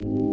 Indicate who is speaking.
Speaker 1: you